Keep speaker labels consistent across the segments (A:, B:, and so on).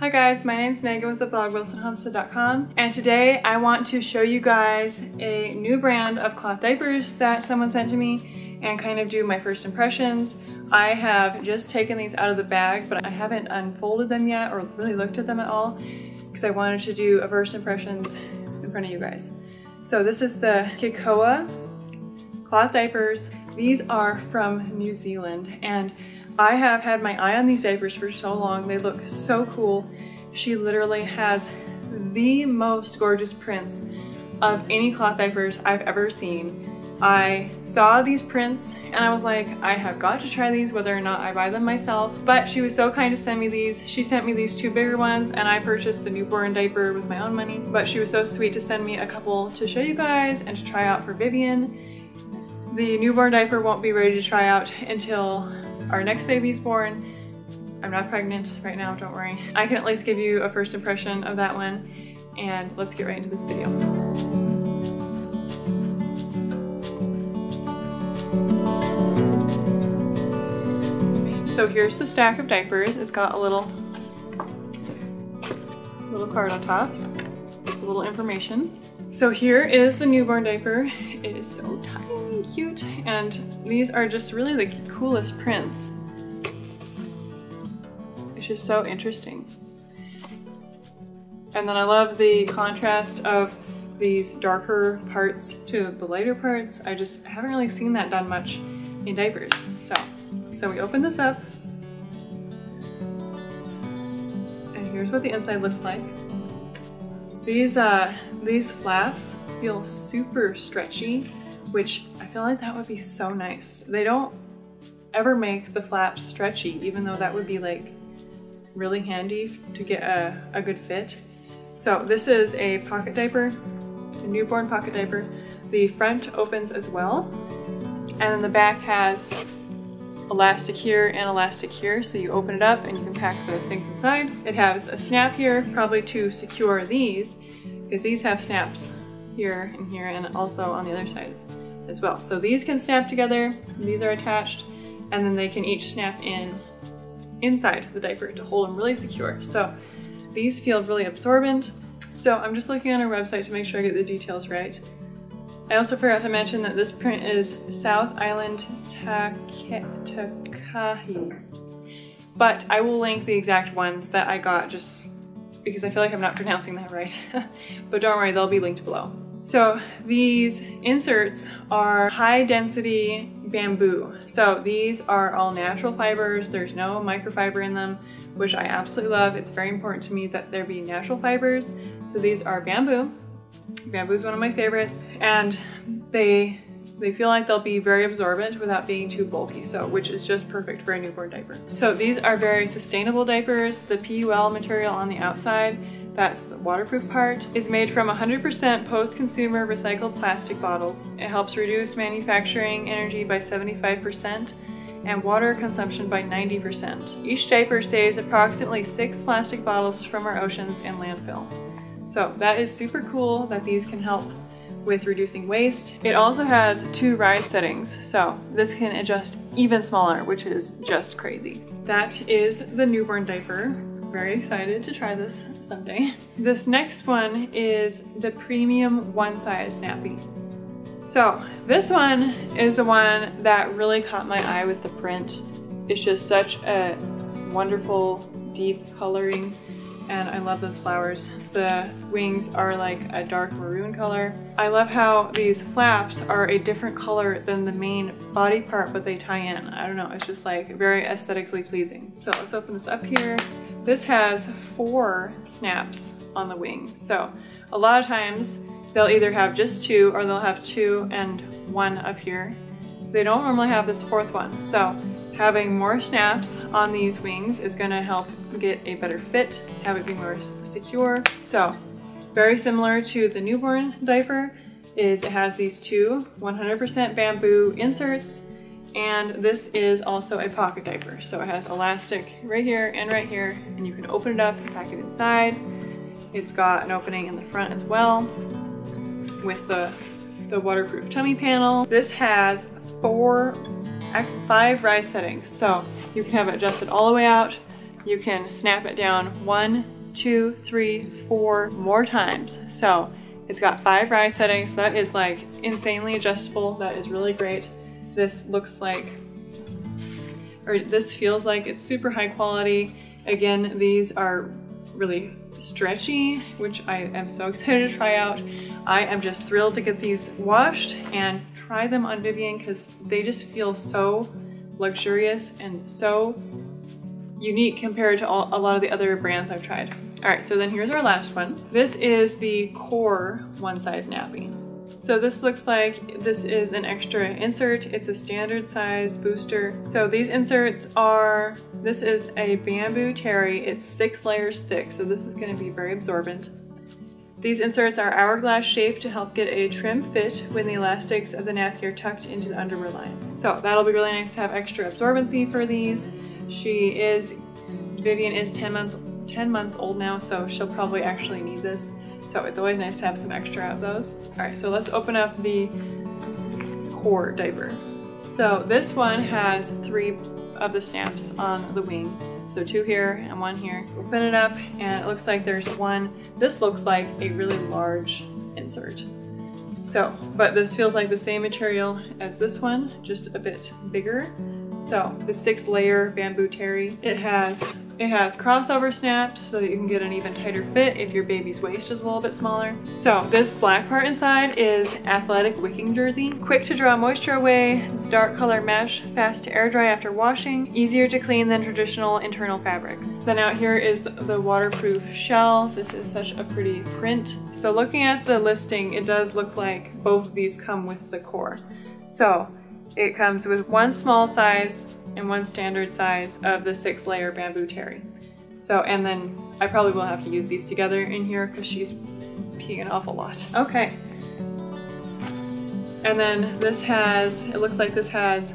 A: Hi guys, my name is Megan with the blog wilsonhomestead.com and today I want to show you guys a new brand of cloth diapers that someone sent to me and kind of do my first impressions. I have just taken these out of the bag but I haven't unfolded them yet or really looked at them at all because I wanted to do a first impressions in front of you guys. So this is the Kekoa cloth diapers. These are from New Zealand and I have had my eye on these diapers for so long. They look so cool. She literally has the most gorgeous prints of any cloth diapers I've ever seen. I saw these prints and I was like, I have got to try these whether or not I buy them myself. But she was so kind to send me these. She sent me these two bigger ones and I purchased the newborn diaper with my own money. But she was so sweet to send me a couple to show you guys and to try out for Vivian. The newborn diaper won't be ready to try out until our next baby's born. I'm not pregnant right now, don't worry. I can at least give you a first impression of that one and let's get right into this video. So here's the stack of diapers. It's got a little, little card on top, little information. So here is the newborn diaper. It is so tiny and cute and these are just really the coolest prints. It's just so interesting. And then I love the contrast of these darker parts to the lighter parts. I just haven't really seen that done much in diapers. So, so we open this up and here's what the inside looks like. These, uh, these flaps feel super stretchy, which I feel like that would be so nice. They don't ever make the flaps stretchy, even though that would be like really handy to get a, a good fit. So this is a pocket diaper, a newborn pocket diaper. The front opens as well, and then the back has elastic here and elastic here. So you open it up and you can pack the things inside. It has a snap here, probably to secure these, because these have snaps here and here and also on the other side as well. So these can snap together, these are attached, and then they can each snap in inside the diaper to hold them really secure. So these feel really absorbent. So I'm just looking on our website to make sure I get the details right. I also forgot to mention that this print is South Island Takahe. But I will link the exact ones that I got just because I feel like I'm not pronouncing that right. but don't worry, they'll be linked below. So these inserts are high density bamboo. So these are all natural fibers. There's no microfiber in them, which I absolutely love. It's very important to me that there be natural fibers. So these are bamboo Bamboo is one of my favorites and they they feel like they'll be very absorbent without being too bulky, so which is just perfect for a newborn diaper. So these are very sustainable diapers. The PUL material on the outside, that's the waterproof part, is made from 100% post-consumer recycled plastic bottles. It helps reduce manufacturing energy by 75% and water consumption by 90%. Each diaper saves approximately six plastic bottles from our oceans and landfill. So that is super cool that these can help with reducing waste. It also has two rise settings, so this can adjust even smaller, which is just crazy. That is the newborn diaper. Very excited to try this someday. This next one is the premium one size snappy. So this one is the one that really caught my eye with the print. It's just such a wonderful deep coloring and I love those flowers. The wings are like a dark maroon color. I love how these flaps are a different color than the main body part, but they tie in. I don't know, it's just like very aesthetically pleasing. So let's open this up here. This has four snaps on the wing. So a lot of times they'll either have just two or they'll have two and one up here. They don't normally have this fourth one. So Having more snaps on these wings is gonna help get a better fit, have it be more secure. So very similar to the newborn diaper is it has these two 100% bamboo inserts and this is also a pocket diaper. So it has elastic right here and right here and you can open it up and pack it inside. It's got an opening in the front as well with the, the waterproof tummy panel. This has four five rise settings. So you can have it adjusted all the way out you can snap it down one, two, three, four more times. So it's got five rise settings. That is like insanely adjustable. That is really great. This looks like, or this feels like it's super high quality. Again, these are really stretchy, which I am so excited to try out. I am just thrilled to get these washed and try them on Vivian because they just feel so luxurious and so unique compared to all, a lot of the other brands I've tried. All right, so then here's our last one. This is the core one size nappy. So this looks like this is an extra insert. It's a standard size booster. So these inserts are, this is a bamboo terry. It's six layers thick, so this is gonna be very absorbent. These inserts are hourglass shaped to help get a trim fit when the elastics of the nappy are tucked into the underwear line. So that'll be really nice to have extra absorbency for these. She is, Vivian is 10 months, 10 months old now, so she'll probably actually need this. So it's always nice to have some extra of those. All right, so let's open up the core diaper. So this one has three of the stamps on the wing. So two here and one here. Open it up and it looks like there's one. This looks like a really large insert. So, but this feels like the same material as this one, just a bit bigger. So the six layer bamboo terry, it has it has crossover snaps so that you can get an even tighter fit if your baby's waist is a little bit smaller. So this black part inside is athletic wicking jersey. Quick to draw moisture away, dark color mesh, fast to air dry after washing, easier to clean than traditional internal fabrics. Then out here is the waterproof shell. This is such a pretty print. So looking at the listing, it does look like both of these come with the core. So it comes with one small size and one standard size of the six layer bamboo terry. So, and then I probably will have to use these together in here because she's peeing an awful lot. Okay. And then this has, it looks like this has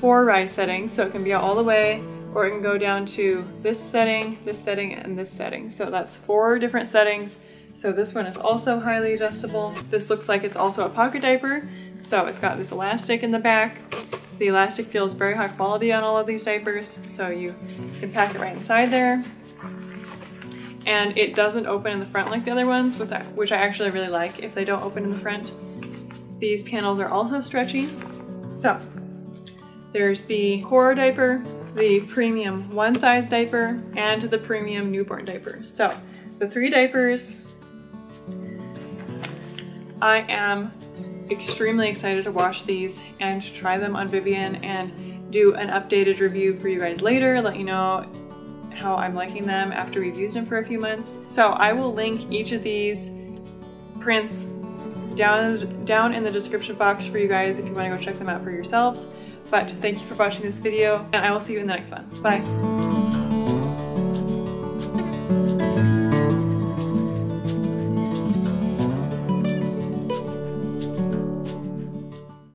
A: four rise settings, so it can be all the way, or it can go down to this setting, this setting, and this setting. So that's four different settings. So this one is also highly adjustable. This looks like it's also a pocket diaper. So it's got this elastic in the back the elastic feels very high quality on all of these diapers, so you can pack it right inside there. And it doesn't open in the front like the other ones, which I, which I actually really like if they don't open in the front. These panels are also stretchy. So there's the core diaper, the premium one size diaper, and the premium newborn diaper. So the three diapers, I am extremely excited to wash these and try them on Vivian and do an updated review for you guys later, let you know how I'm liking them after we've used them for a few months. So I will link each of these prints down, down in the description box for you guys if you want to go check them out for yourselves. But thank you for watching this video and I will see you in the next one. Bye.